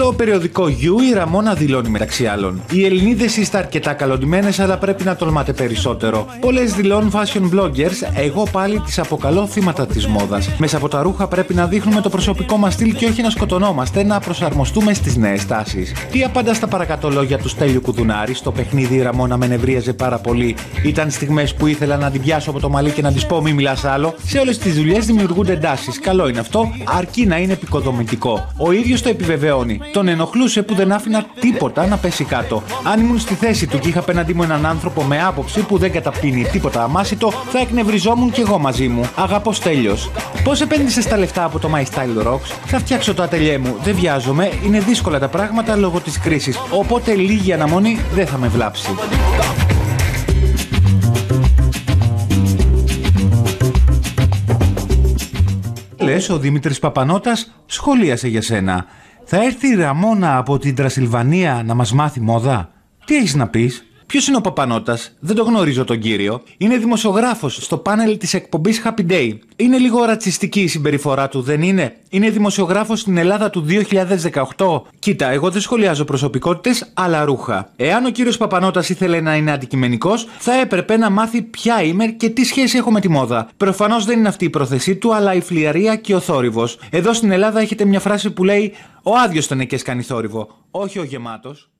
Στο περιοδικό You η Ραμόνα δηλώνει μεταξύ άλλων. Οι Ελληνίδες είστε αρκετά καλοντημένες, αλλά πρέπει να τολμάτε περισσότερο. Πολλές δηλώνουν fashion bloggers, εγώ πάλι τις αποκαλώ θύματα της μόδας. Μέσα από τα ρούχα πρέπει να δείχνουμε το προσωπικό μας στυλ και όχι να σκοτωνόμαστε, να προσαρμοστούμε στις νέες τάσεις. Τι απαντά στα παρακάτω λόγια του Στέλιου Κουδουνάρη, στο παιχνίδι η Ραμόνα με νευρίαζε πάρα πολύ. Ήταν στιγμές που ήθελα να την πιάσω από το μαλλί και να της πω μη μιλάς άλλο. Σε όλες τις δουλειές δημιουργούνται εντάσει. Καλό είναι αυτό, αρκεί να είναι επικοδομητικό. Ο ίδιος το επιβεβαιώνει. Τον ενοχλούσε που δεν άφηνα τίποτα να πέσει κάτω. Αν ήμουν στη θέση του και είχα απέναντί μου έναν άνθρωπο με άποψη που δεν καταπίνει τίποτα αμάσιτο, θα εκνευριζόμουν κι εγώ μαζί μου. Αγαπώ τέλειο. Πώς επένδυσες τα λεφτά από το My Style Rocks, θα φτιάξω το ατελιέ μου. Δεν βιάζομαι, είναι δύσκολα τα πράγματα λόγω της κρίσης. Οπότε λίγη αναμονή δεν θα με βλάψει. Λες, ο Δημήτρης Παπανότας σχολίασε για σένα. Θα έρθει η Ραμόνα από την Τρασιλβανία να μας μάθει μόδα; Τι έχεις να πεις; Ποιος είναι ο Παπανότα, δεν το γνωρίζω τον κύριο. Είναι δημοσιογράφος στο πάνελ της εκπομπής Happy Day. Είναι λίγο ρατσιστική η συμπεριφορά του, δεν είναι; Είναι δημοσιογράφος στην Ελλάδα του 2018. Κοίτα, εγώ δεν σχολιάζω προσωπικότητες, αλλά ρούχα. Εάν ο κύριος Παπανότα ήθελε να είναι αντικειμενικός, θα έπρεπε να μάθει ποια είμαι και τι σχέση έχω με τη μόδα. Προφανώς δεν είναι αυτή η πρόθεσή του, αλλά η φλιαρία και ο θόρυβος. Εδώ στην Ελλάδα έχετε μια φράση που λέει Ο άδειος τον έκανε θόρυβο, όχι ο γεμάτος.